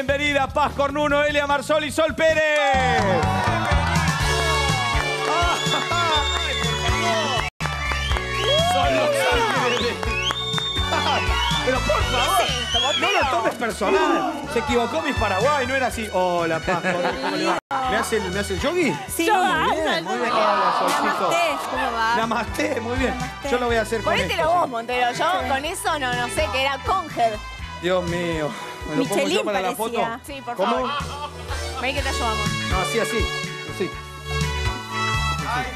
Bienvenida Paz Cornuno, Elia Marsol y Sol Pérez. Son los ángeles Pero por favor, no lo tomes personal. Se equivocó Miss Paraguay, no era así. Hola, Paz Cornuno, ¿cómo le va? ¿Me hace el, me hace el yogi? Sí, Muy bien, muy bien. Hola, Solcito. ¿Cómo va? Namaste, muy bien. Yo lo voy a hacer con Ponételo esto. vos, Montero. Yo con eso no, no sé, que era Conhead. Dios mío. ¿Me lo pongo yo Michelin para la parecía. foto? Sí, por ¿Cómo? favor. Vení que te ayudamos. No, así, así. Así.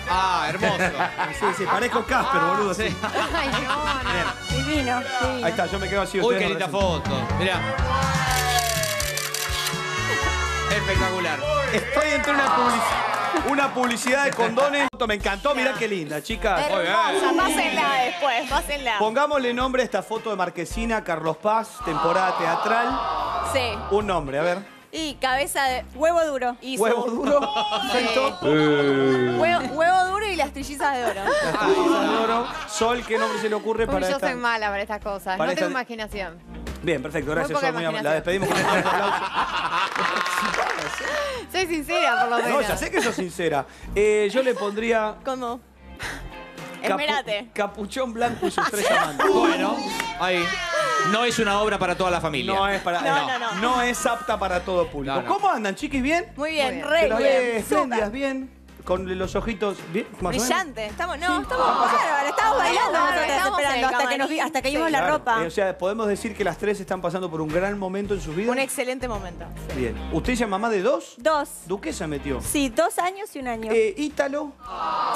Ah, hermoso. Sí, sí, parezco Casper, boludo. Sí. Ay, no, no. Divino, divino. Ahí está, yo me quedo así. Uy, ustedes qué linda foto. Mirá. Espectacular. Estoy entre una publicidad, una publicidad de condones. Me encantó, mirá qué linda, chicas. Hermosa, pásenla después, pásenla. Pongámosle nombre a esta foto de Marquesina, Carlos Paz, temporada teatral. Sí. Un nombre, a ver. Y cabeza de. Huevo duro. y Huevo duro. Perfecto. Huevo, huevo duro y las trillizas de oro. Las trillizas de oro. Sol, ¿qué nombre se le ocurre Uy, para yo esta? soy mala para estas cosas. Para no tengo imaginación. Bien, perfecto, gracias. poca Sol, muy amable. La imaginación. despedimos con un fuerte aplauso. Soy sincera, por lo No, menos. ya sé que sos sincera. Eh, yo le pondría ¿Cómo? capu- Esmerate. capuchón blanco y sus tres amantes. Bueno, ahí. No es una obra para toda la familia. No es para. No, eh, no, no. es apta para todo público. No, no. ¿Cómo andan, chiquis? ¿Bien? Muy bien, bien. re bien. espléndidas, bien. Con los ojitos bien, más o menos. Brillante. Estamos, no, estamos Bárbaro, estamos bailando Claro, hasta que, nos, vi- camarín. hasta que vimos Sí. la Claro, ropa. eh, o sea, podemos decir que las tres están pasando por un gran momento en sus vidas. Un excelente momento. Bien. ¿Usted es mamá de dos? Dos. Duquesa metió. Sí, dos años y un año. Eh, Ítalo,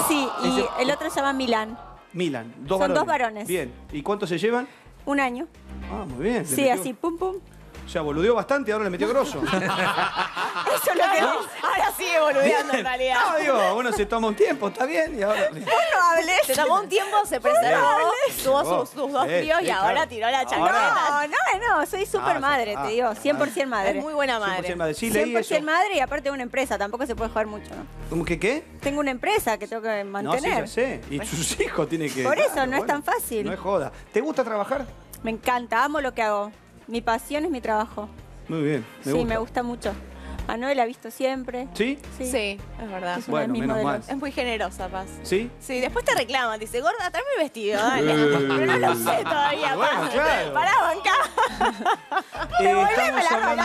sí, y ese- el otro se llama Milán. Milan. Dos Son varones. dos varones. Bien. ¿Y cuántos se llevan? Un año. Ah, muy bien. Sí, metió- así, pum, pum. O sea, boludeó bastante y ahora le metió grosso. Eso es lo que No, ahora sigue boludeando en realidad. No, digo, bueno, se toma un tiempo, está bien. Y ahora. no hables. Se tomó un tiempo, se preservó, tuvo sus, sus dos Sí, críos sí, y ahora claro. tiró la Ahora- chancleta. No, no, no, soy súper Ah, madre, ah, te digo, 100% madre. Es muy buena 100% madre. madre. Sí, leí 100% eso. madre y aparte una empresa, tampoco se puede jugar mucho, ¿no? ¿Cómo que qué? Tengo una empresa que tengo que No, sí, mantener. ya sé. Y sus hijos tienen que. Por eso, Claro, no es tan fácil. No es joda. ¿Te gusta trabajar? Me encanta, amo lo que hago. Mi pasión es mi trabajo. Muy bien. Me sí, gusta. me gusta mucho. A Noel la he visto siempre. ¿Sí? Sí. Sí, es verdad. Es Bueno, menos mal. Es muy generosa, Paz. ¿Sí? Sí, después te reclaman, dice, gorda, tráeme el vestido, dale. Pero no lo sé todavía, Bueno, Paz. claro. Pará, banca. Eh, estamos hablando